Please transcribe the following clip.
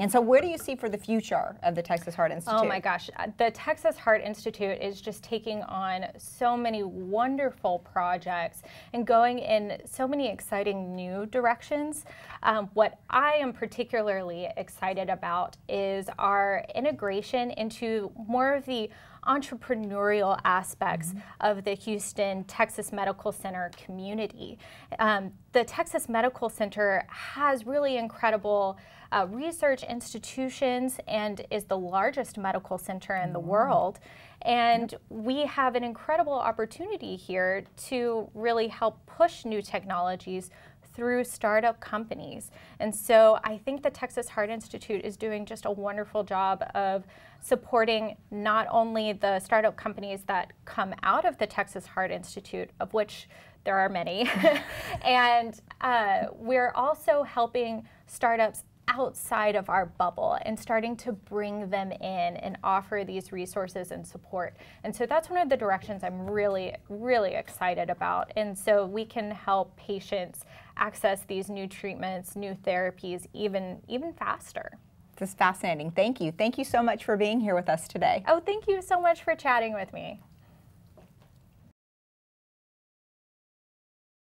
And so, where do you see for the future of the Texas Heart Institute? Oh my gosh, uh, the Texas Heart Institute is just taking on so many wonderful projects and going in so many exciting new directions. Um, what I am particularly excited about is our integration into more of the entrepreneurial aspects mm -hmm. of the Houston Texas Medical Center community. Um, the Texas Medical Center has really incredible uh, research institutions and is the largest medical center in the world. And we have an incredible opportunity here to really help push new technologies through startup companies. And so I think the Texas Heart Institute is doing just a wonderful job of supporting not only the startup companies that come out of the Texas Heart Institute, of which there are many, and uh, we're also helping startups outside of our bubble and starting to bring them in and offer these resources and support. And so that's one of the directions I'm really, really excited about. And so we can help patients access these new treatments, new therapies even, even faster. This is fascinating. Thank you. Thank you so much for being here with us today. Oh, thank you so much for chatting with me.